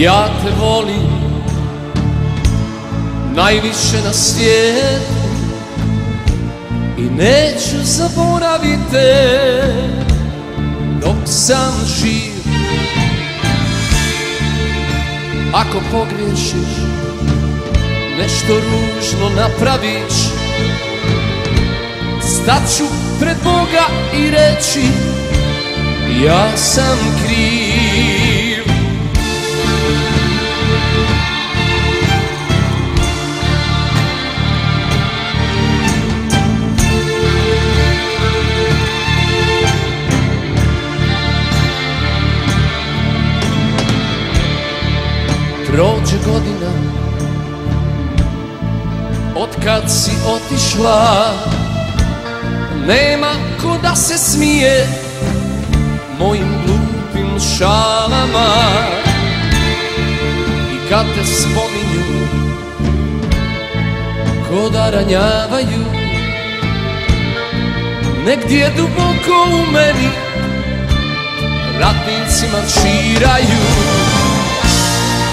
Ja te volim najviše na svijetu I neću zaboraviti te dok sam živ. Ako pogriješiš, nešto ružno napraviš Staću pred Boga i reći ja sam kriv Prođe godina. Od kad si otišla Nema ko da se smije Mojim glupim šalama. I kad te spominju Ko da ranjavaju Negdje duboko u meni Ratnici marširaju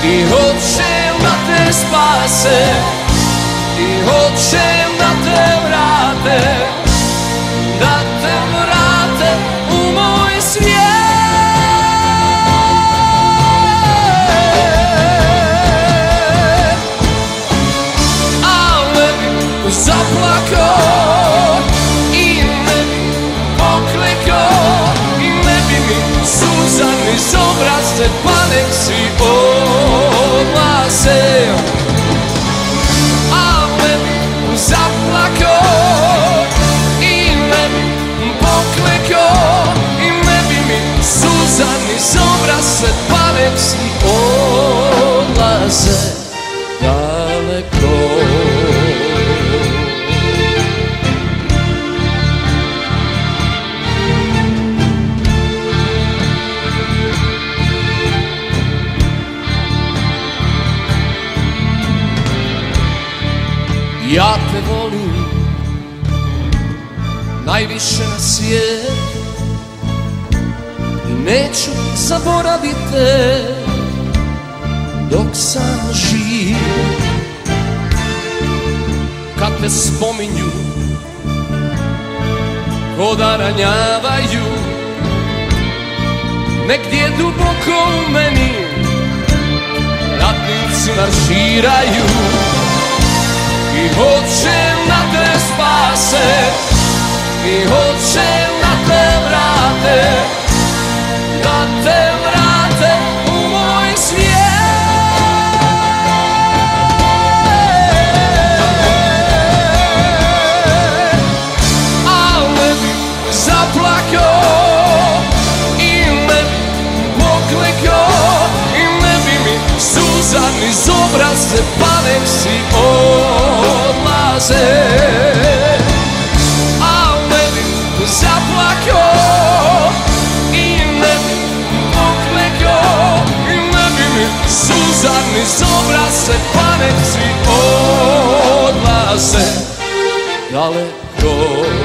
i hoćem da te spase I hoćem da te vrate spominju ko da ranjavaju Negdje duboko u meni ratnici marširaju i hoćem da te spase I hoćem da te vrate Da te suza ni z obraze Pa nek si odlaze. Al ne bi zaplakao I ne bi poklekao I ne bi mi suza ni z obraze Pa nek si odlaze. Daleko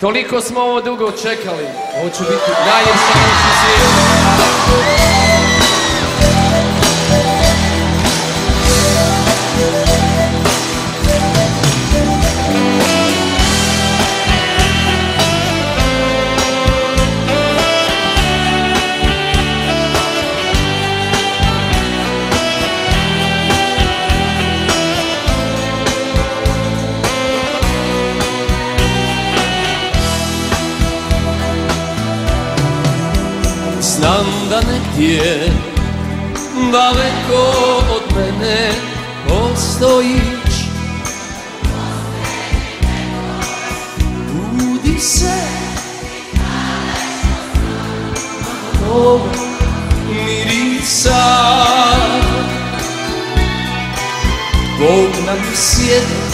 Toliko smo ovo dugo čekali. Ovo će biti najljepša noć u svijetu. Negdje daleko od mene postojiš. Budi se. Ovo mirisa Bog nam je sjedan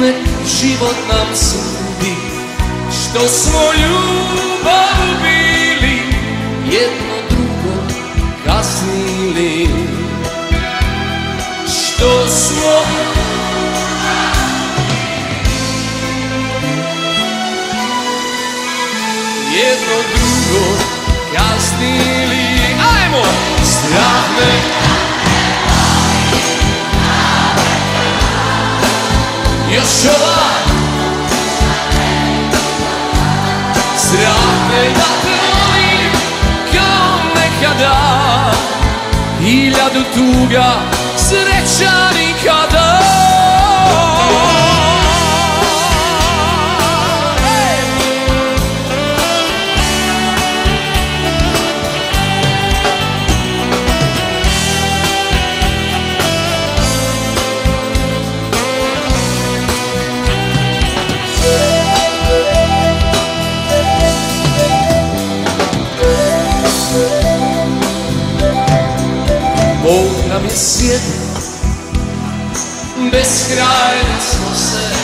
Nek život nam sudi Što smo ljubav bili Jedno drugo kasnili. Što smo? Jedno drugo kasnili. Ajmo! Strah me još ova da te volim kao Hiljadu tuga, sreća nikada Bog nam je svijet. Beskrajni smo se.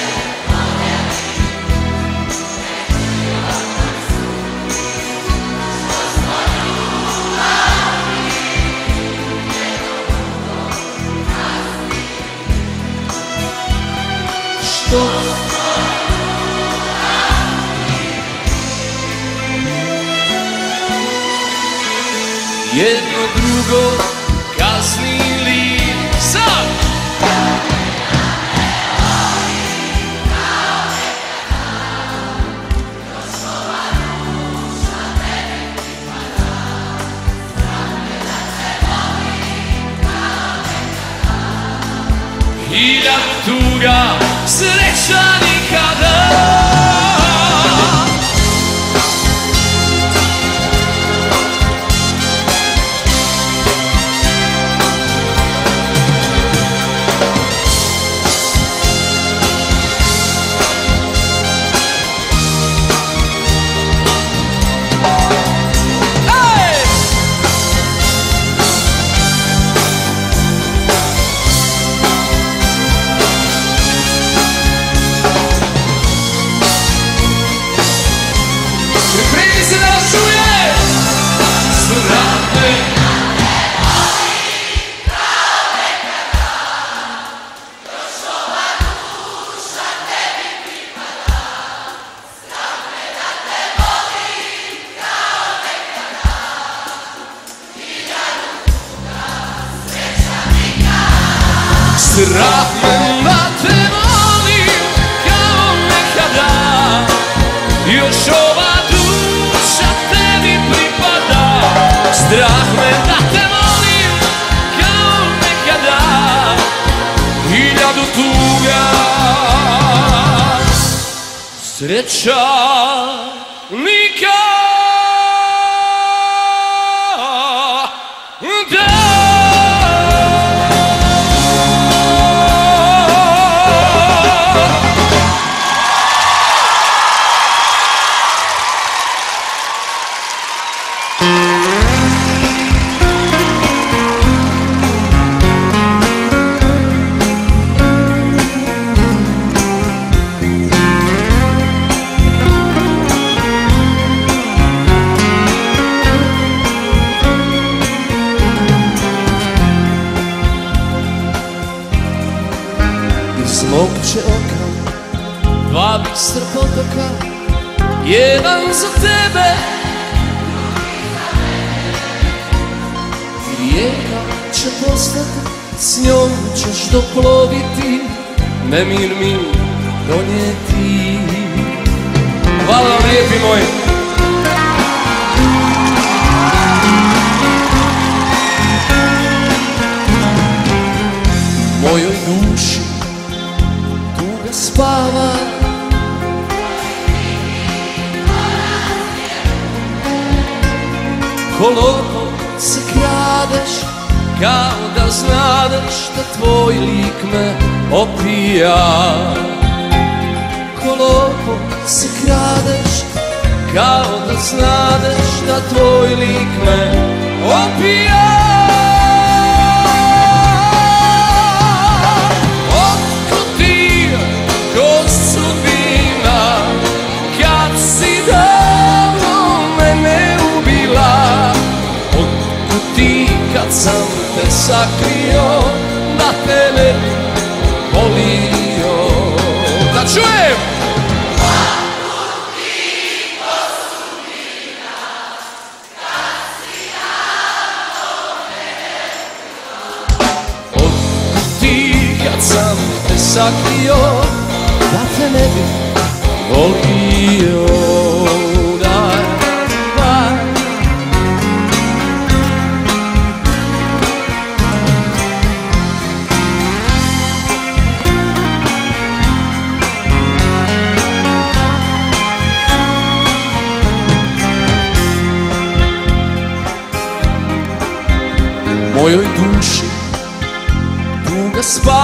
Što? Jedno drugo tuga, sreća nikada Hey! što ploviti, nemir mi donijeti. Hvala vam lijepi moj Mojoj duši tuga spava, Koloko se kradeš, ka da znadeš da tvoj lik me opija. Koloko se kradeš kao da znadeš da tvoj lik me opija. sam te sakrio Da te ne bi volio Da čujem! Kad sakrio Da te ne bi volio mojoj duši Duga spa.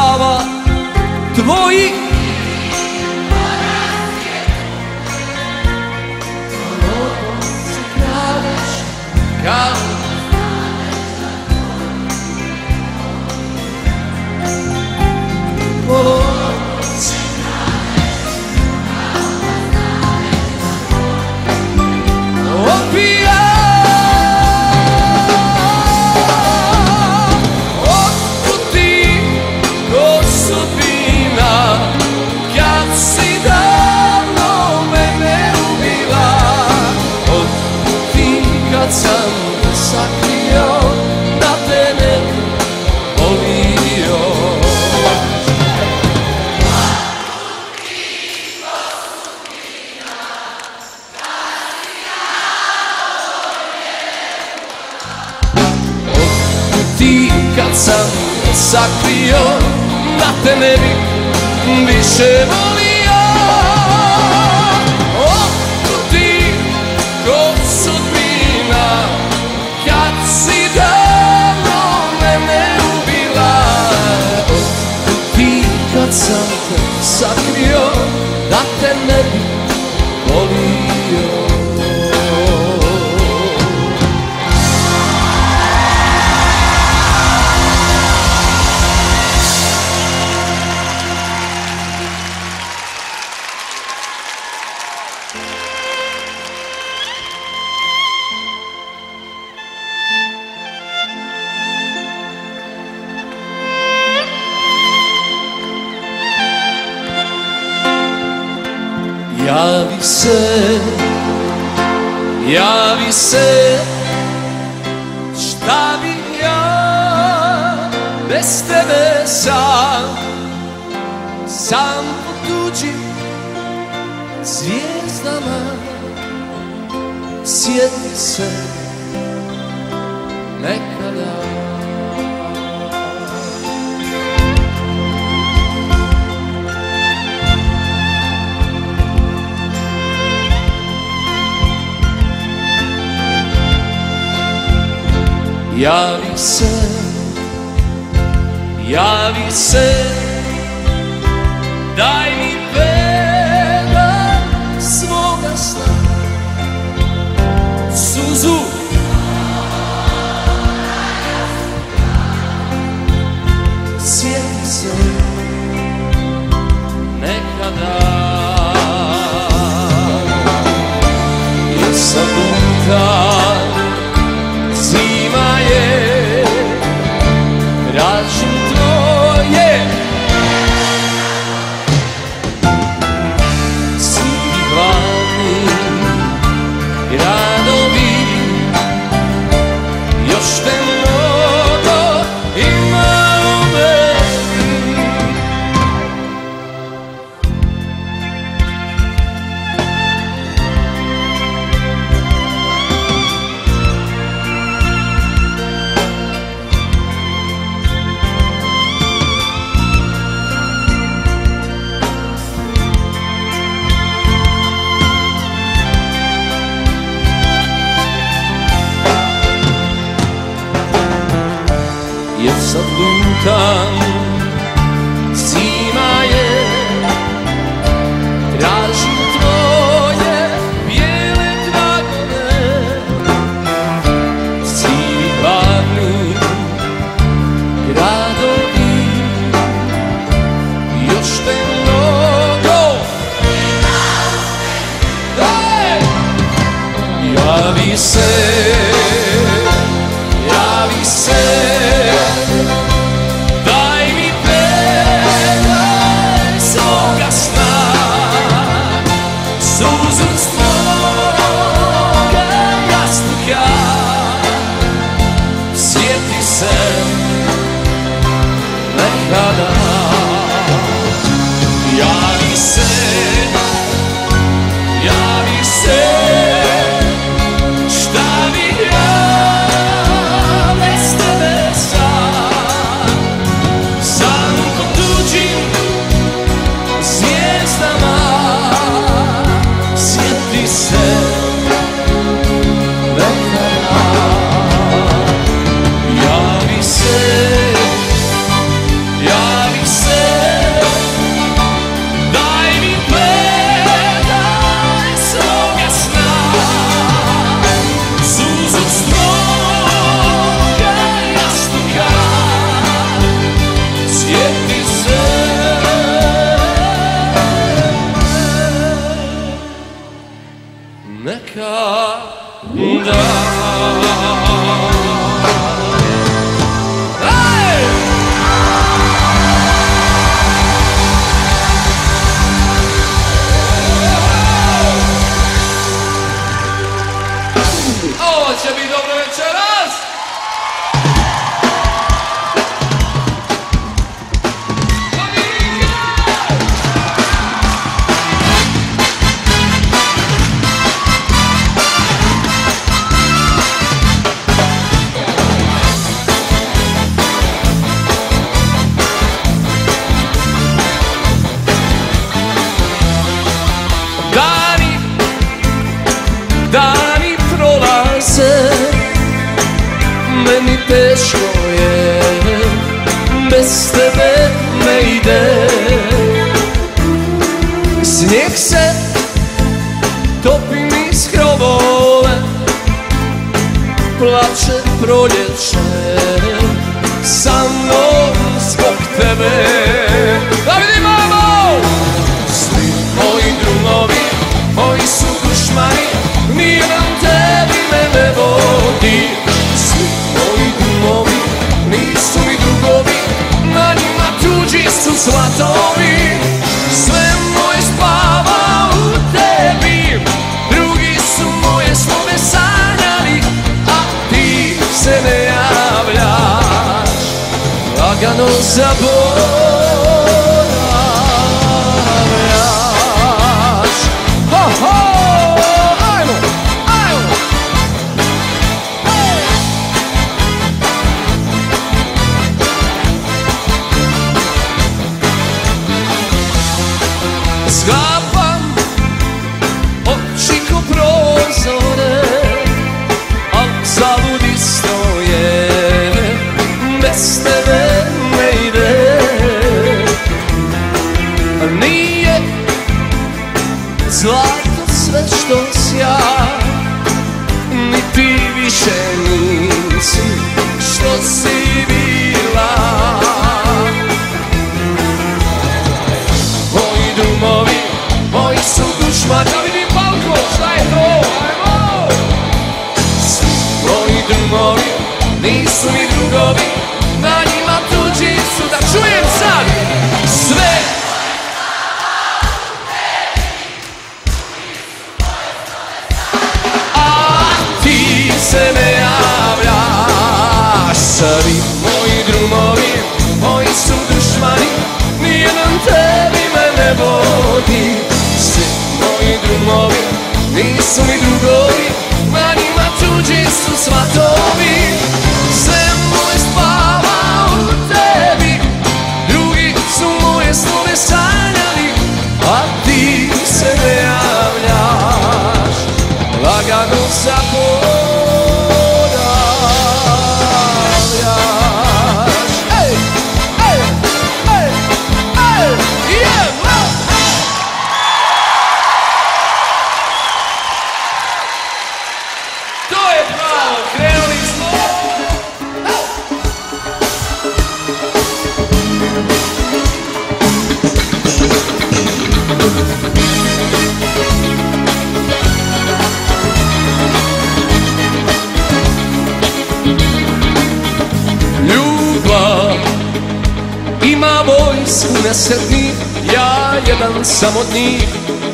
Njih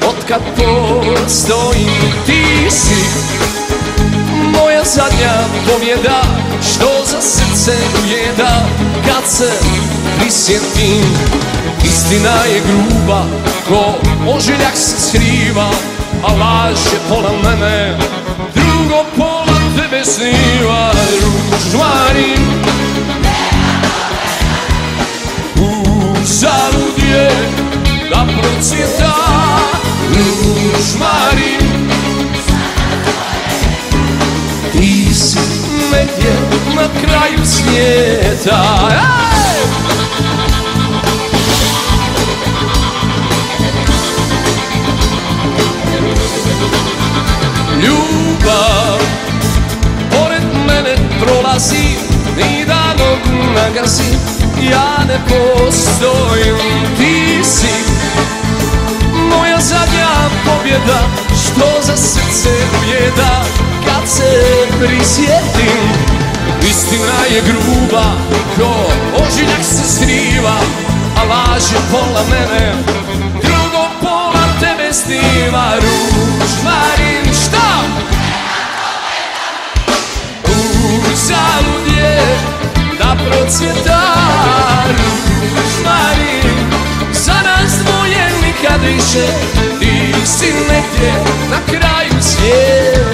Otkad postojim Ti si moja zadnja pobjeda Što za srce ujeda Kad se prisjetim Istina je gruba Ko ožiljak se skriva A laž je pola mene Drugo pola tebe sniva Ružmarim Uzalud je da procvjeta Ružmarim Ti si negdje na kraju svijeta! Ljubav pored mene prolazi Ni da nogu nagazi Ja ne postojim. Ti si moja zadnja pobjeda Što za srce ujeda Kad se prisjetim. Istina je gruba Ko ožiljak se skriva A laž je pola mene Drugo pola tebe snima Ruž Marin šta? Uzalud je da procvjeta. Ruž Marin Za nas dvoje nikad više Ti si negdje na kraju svijeta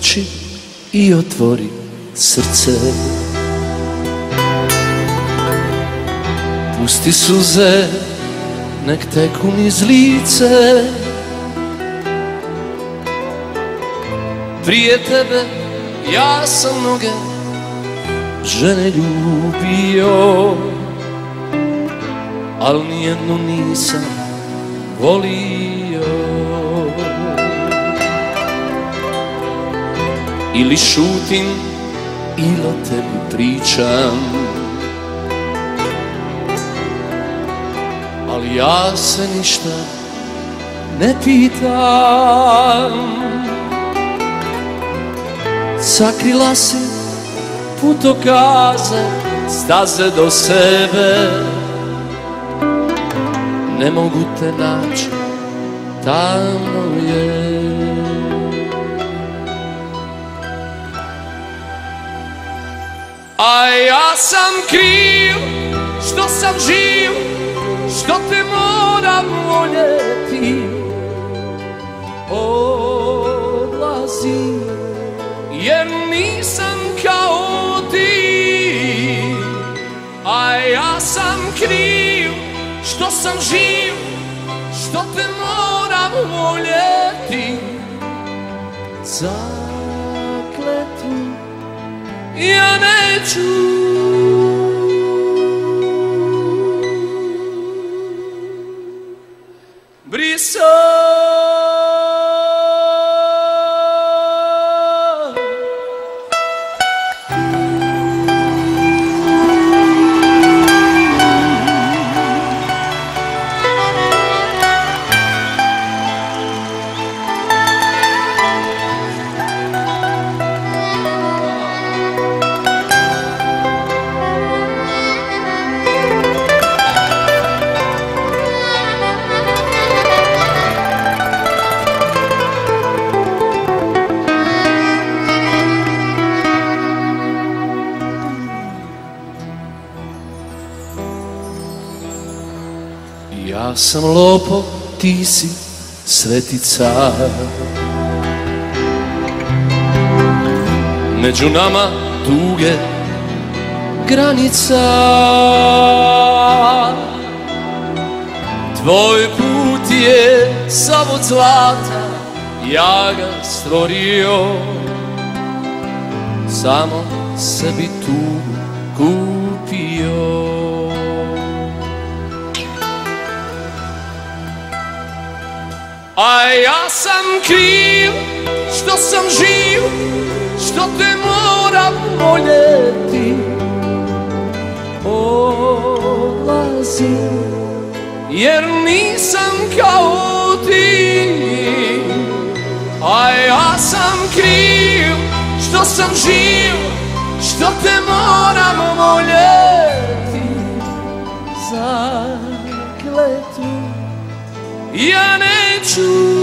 oči i otvori srce. Pusti suze, nek teku niz lice. Prije tebe ja sam mnoge žene ljubio Al nijednu nisam volio Ili šutim ili o tebi pričam. Ali ja se ništa ne pitam. Sakrila si putokaze, staze do sebe. Ne mogu te naći, tamo je A ja sam kriv, što sam živ, što te moram voljeti. Odlazim, jer nisam kao ti. A ja sam kriv, što sam živ, što te moram voljeti ja ti si sveti car. Među nama tuge granica. Tvoj put je samo zlata Ja ga stvorio Samo sebi tugu Ja sam kriv što sam živ Što te moram voljeti. Odlazim jer nisam kao ti. A ja sam kriv što sam živ Što te moram voljeti. Zakletu ja neću 树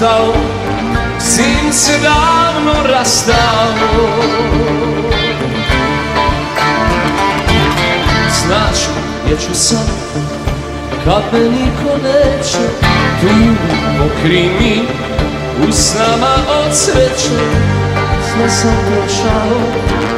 zastao S tim se davno rastao. Znaš, gdje ću sam Kad me niko neće Tu pokri mi Usnama od sreće Sve sam prošao.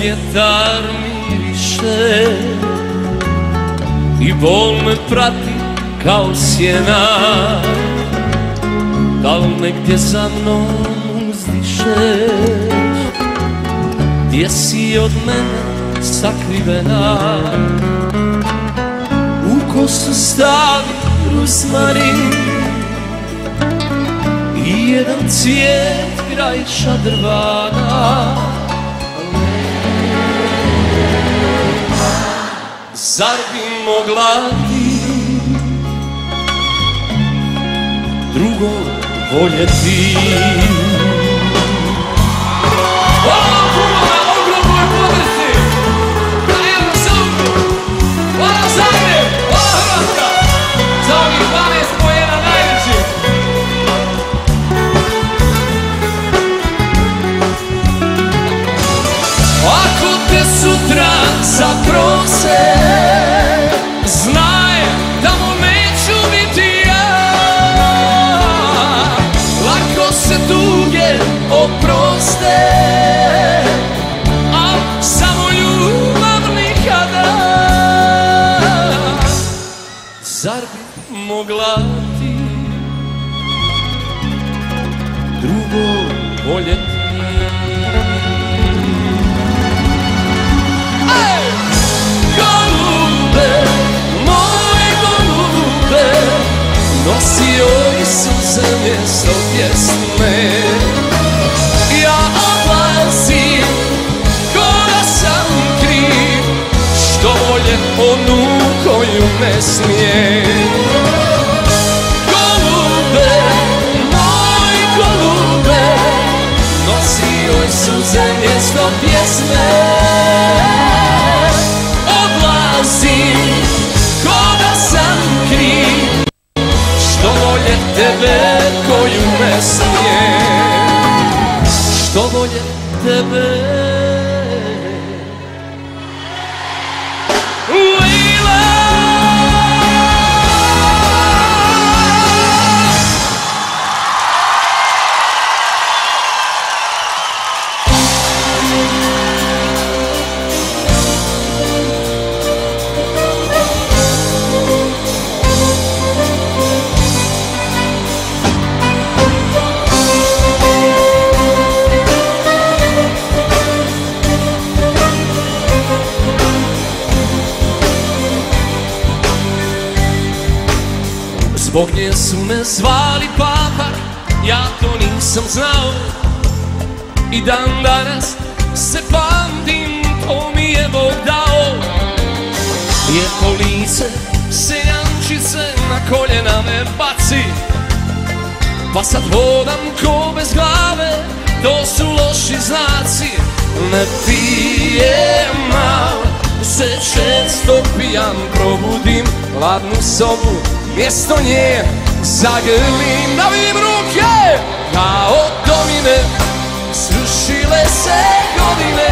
vjetar miriše I bol me prati kao sjena. Da li negdje za mnom uzdišeš? Gdje si od mene sakrivena? U kosu stavi ruzmarin I jedan cvijet kraj šadrvana. Bi mogla ti. Drugog voljeti Hvala puno Hvala Zagreb, hvala Hrvatska. Za ovih 12 oproste A samo ljubav nikada. Zar bi mogla ti drugo voljeti? Nosio i suze mjesto pjesme koju ne smije Golube, moj golube Nosio i suze mjesto pjesme. Odlazim, ko da sam kriv Što volje tebe koju ne smije Što volje tebe zvali papa, ja to nisam znao. I dan danas se pamtim, to mi je Bog dao. Lijepo lice, seljančice, na koljena me baci. Pa sad hodam ko bez glave, to su loši znaci. Ne pijem se često pijan probudim. Ladnu sobu, mjesto nje zagrlim vidim ruke, kao domine Srušile se godine,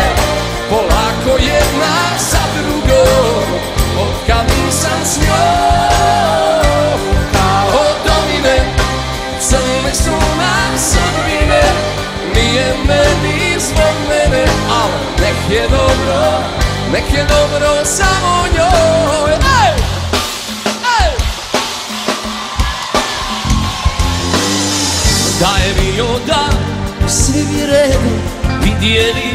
polako jedna za drugom Od kad nisam s njom, kao domine Crne su nam sudbine. Nije meni zbog mene Al nek je dobro Nek je dobro samo njoj Da je bio dan Svi bi redom vidjeli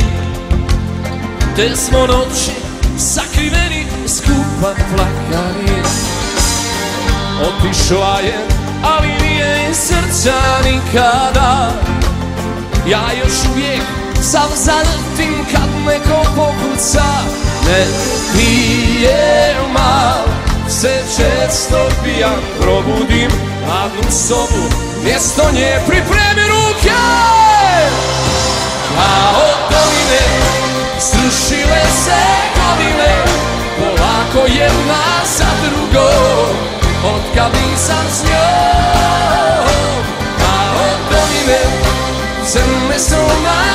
Te smo noći sakriveni Skupa plakali. Otišla je, ali nije iz srca nikada. Ja još uvijek sam zavrtim kad neko pokuca. Ne pijem mal, se često pijan Probudim hladnu sobu, mjesto nje pripremi ruke Kao doline, srušile se godine Polako jedna za drugom Od kad nisam s njom Kao domine Crne su nam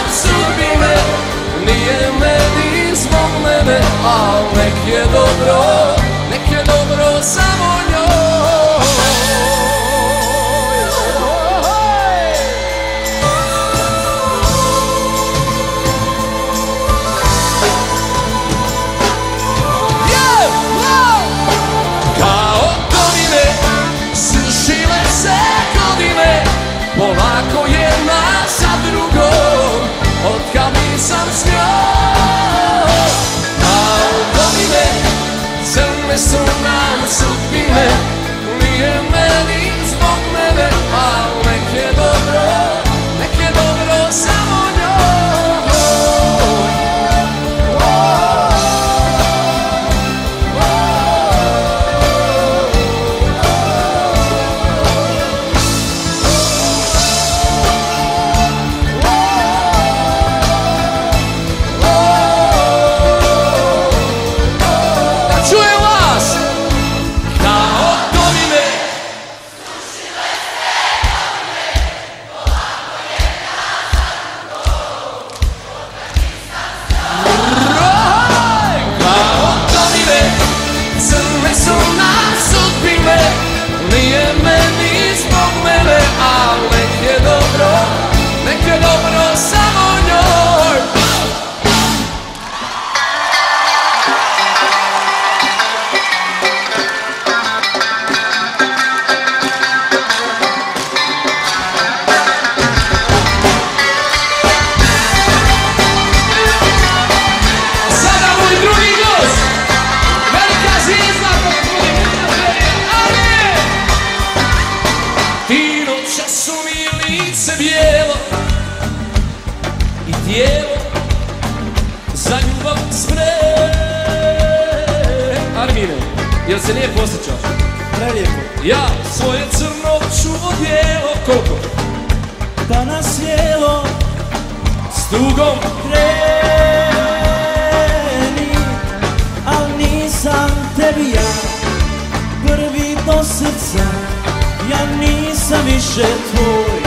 više tvoj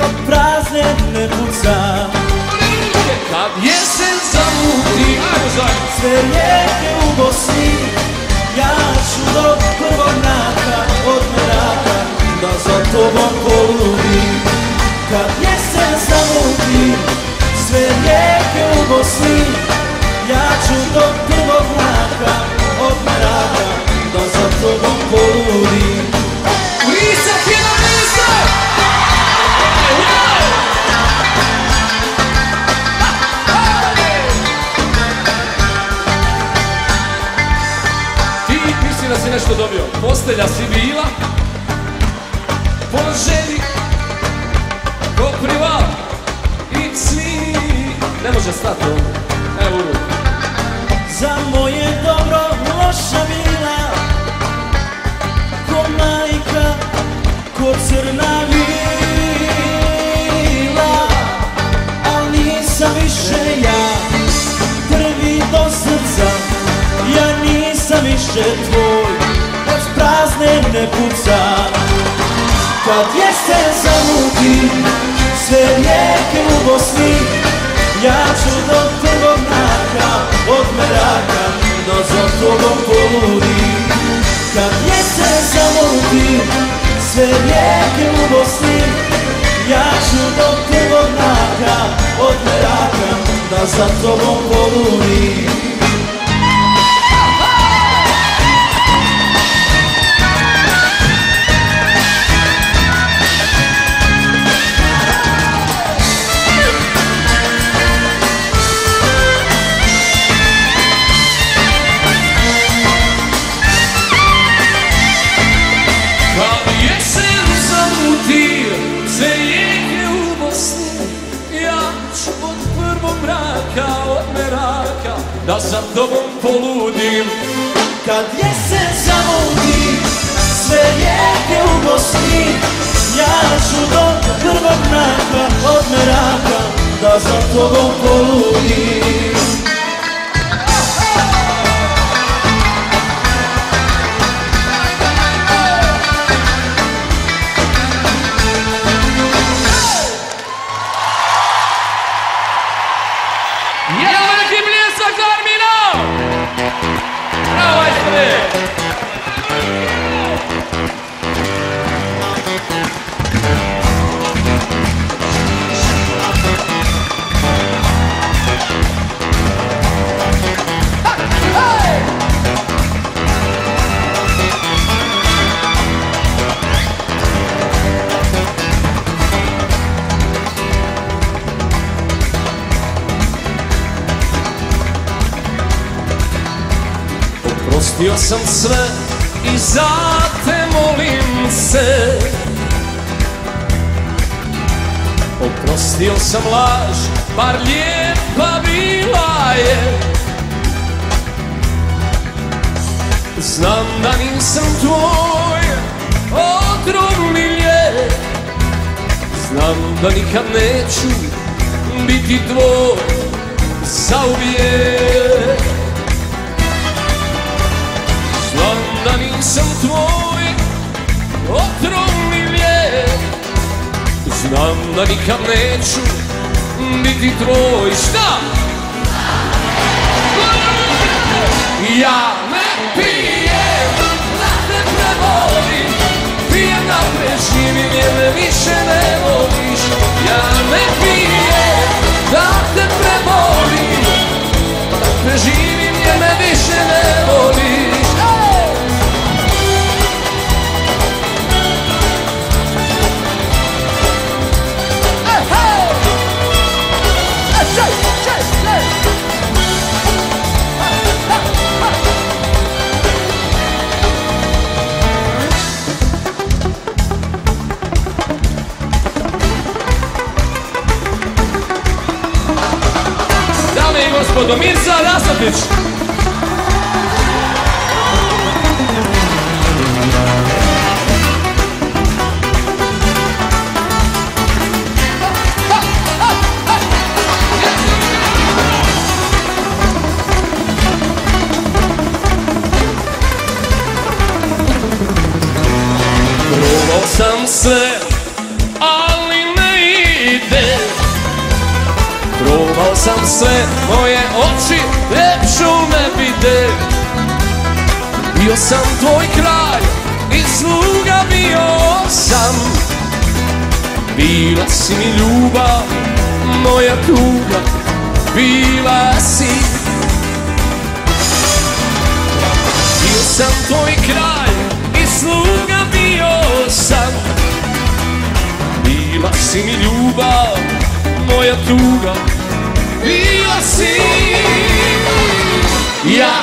Kad prazne ne pucam Kad jesen zamuti Sve rijeke u Bosni Ja ću do prvog mraka Od mraka Da za tobom poludim Kad jesen zamuti Sve rijeke u Bosni Postelja si bila, po želji, ko prival i svi. Ne može stati. Evo. Za moje dobro loša bila Ko majka, ko crna vila Al nisam više ja Prvi do srca Ja nisam više tvoj prazne ne pucam Kad jesen zamuti Sve rijeke u Bosni Ja ću do prvog mraka Od meraka Da za tobom poludim Kad jesen zamuti Sve rijeke u Bosni Ja ću do prvog mraka Od meraka Da za tobom poludim this. si mi ljubav, moja tuga, bila si. Bio sam tvoj kraj i sluga bio sam. Bila si mi ljubav, moja tuga, bila si. Ja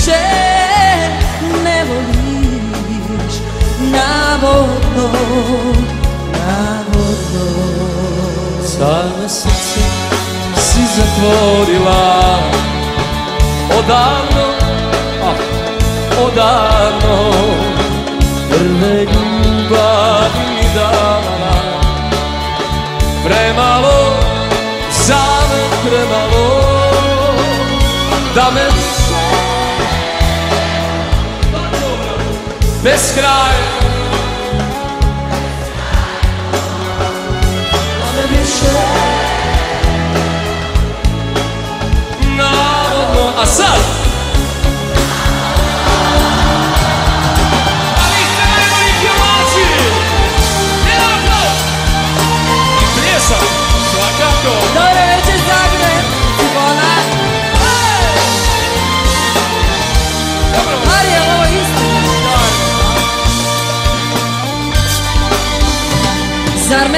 više ne voliš. Navodno, navodno Sada srce si zatvorila. Odavno, ah, odavno. beskrajno kraja. One više. A sad?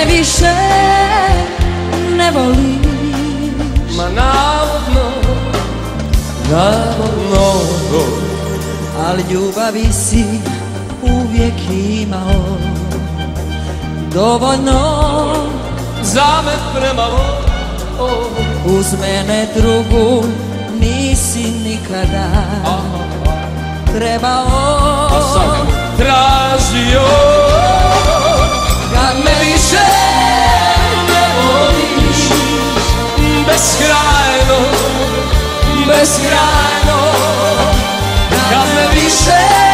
mene više ne voliš. Ma navodno, navodno. Ali ljubavi si uvijek imao Dovoljno. Za me premalo. Uz mene drugu nisi nikada Trebao. Pa tražio. Kad me više ne voliš Beskrajno, beskrajno. Kad me više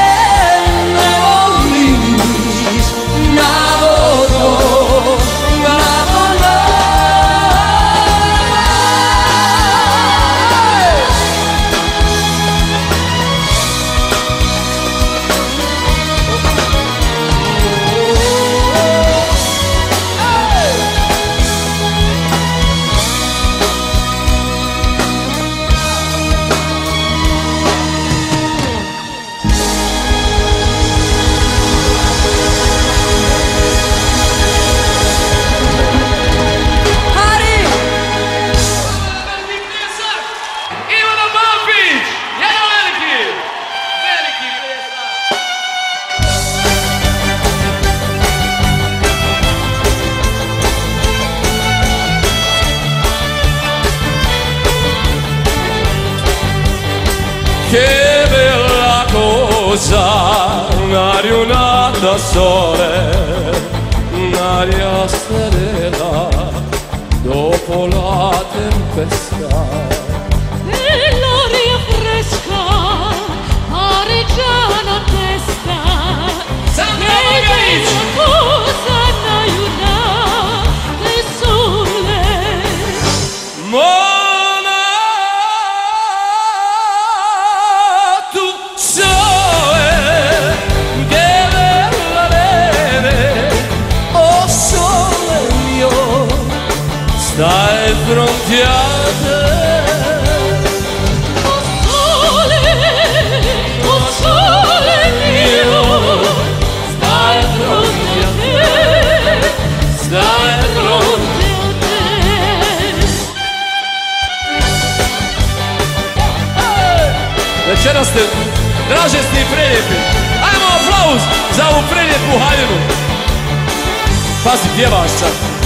Ozan una da sole un'aria serena dopo la tempesta ste dražesni i prelijepi. Ajmo aplauz za ovu prelijepu haljinu. Pa si pjevaš čak.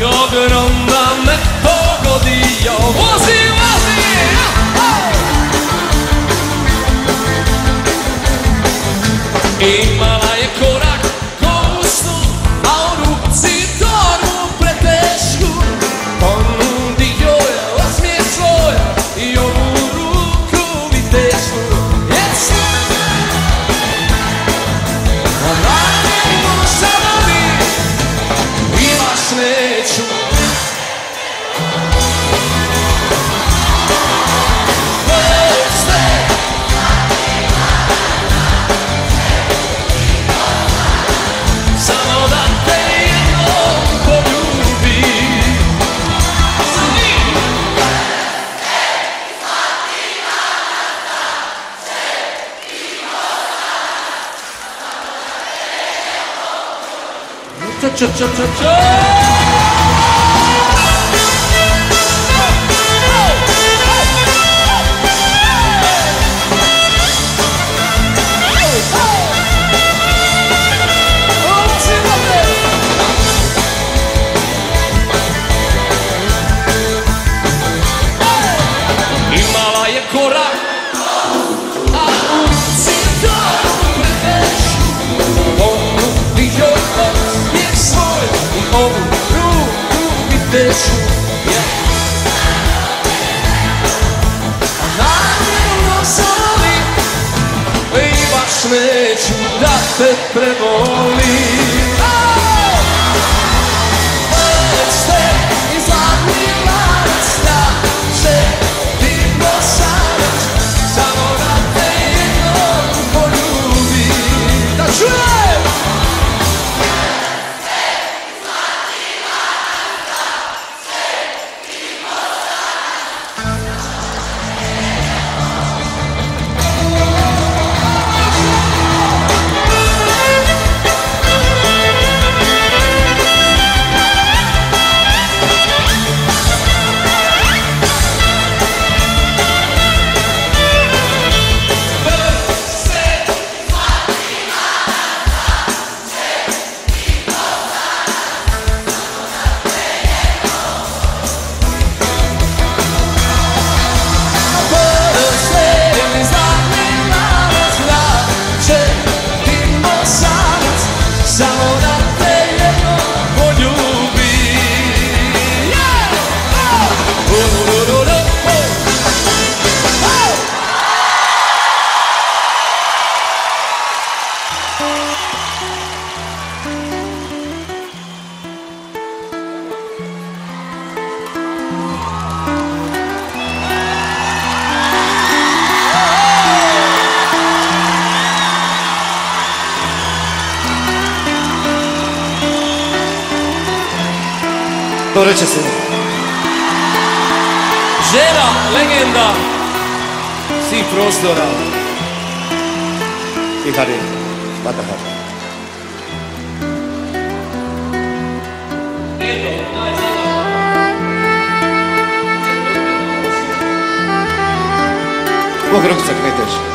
여그런 맘에 보고 뒤여보세요 这这这这。Proljeće se. Žena, legenda svih prostora. I Hari, Bata Hari. Bog rok zakreteš.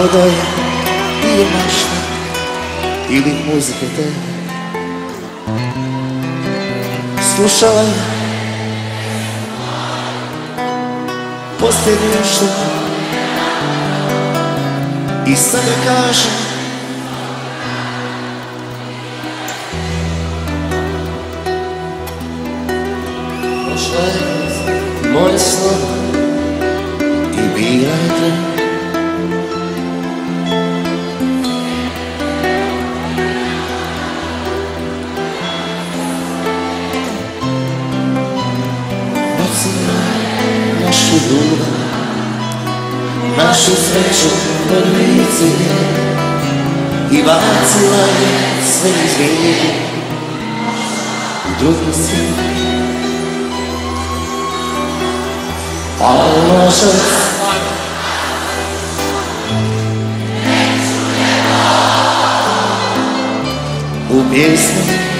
Kao da je bio mašta Ili muzike te. Slušala je. Posljednju I sad da našu ljubav Našu sreću prvi cilj I bacila je sve izvijek U drugi svijet A naša U pjesmi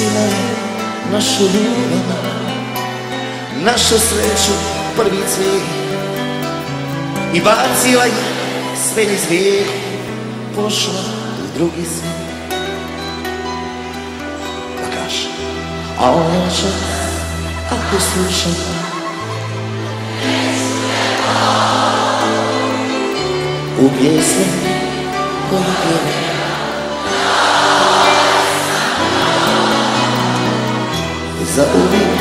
je našu ljubav Našu sreću prvi cvijet I bacila je sve iz vijek Pošla u drugi svijet. Pa kaže A ona će ako slušam U pjesmi koju pjevam za uvijek.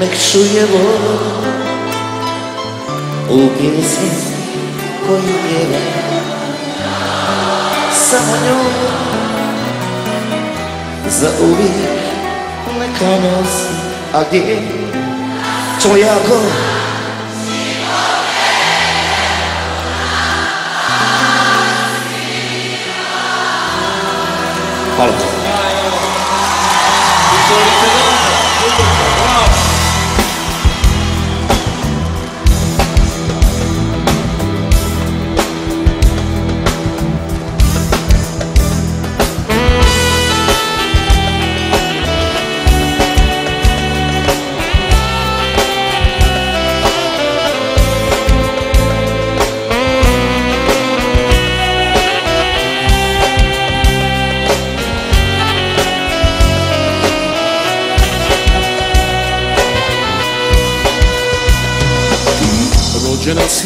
Nek čuje Bog u pjesmi koju pjeva. Samo njoj za uvijek neka nosi A gdje je tvoja go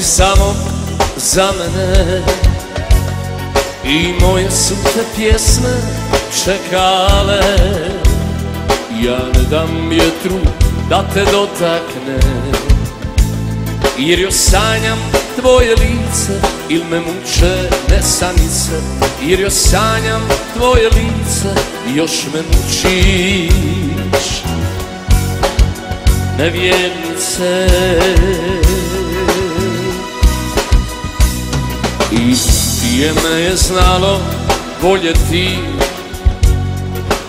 samo za mene. I moje su te pjesme čekale. Ja ne dam vjetru da te dotakne. Jer još sanjam tvoje lice Il me muče nesanice Jer još sanjam tvoje lice Još me mučiš. Nevjernice I tije me je znalo voljeti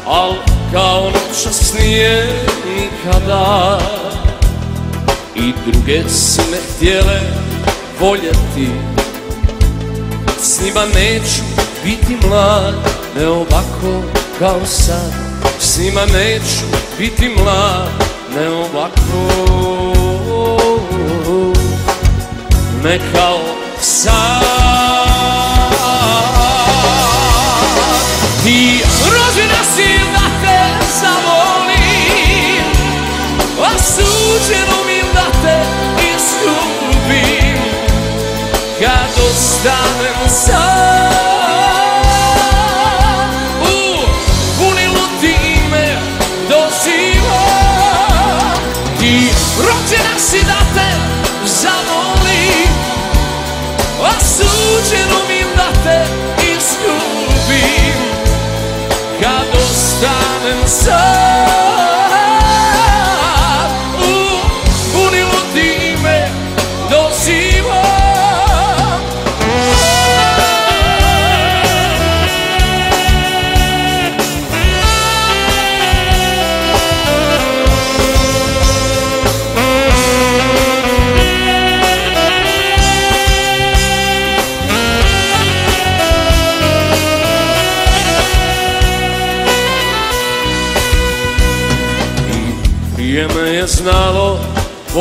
Al kao noćas nije nikada I druge su me htjele voljeti S njima neću biti mlad Ne ovako kao sad. S njima neću biti mlad Ne ovako. Ne kao sad suđeno mi da te izgubim. Kad ostanem sam U bunilu ti me doziva Ti rođena si da te zavolim A suđeno mi da te izgubim. Kad ostanem sam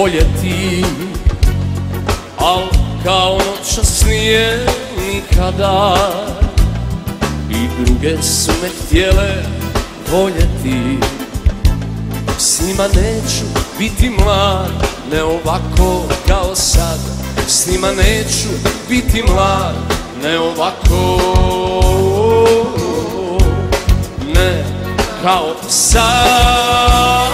voljeti Al kao noćas nije nikada. I druge su me htjele voljeti S njima neću biti mlad Ne ovako kao sad. S njima neću biti mlad Ne ovako. Ne kao sad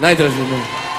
Najdraži moj Zar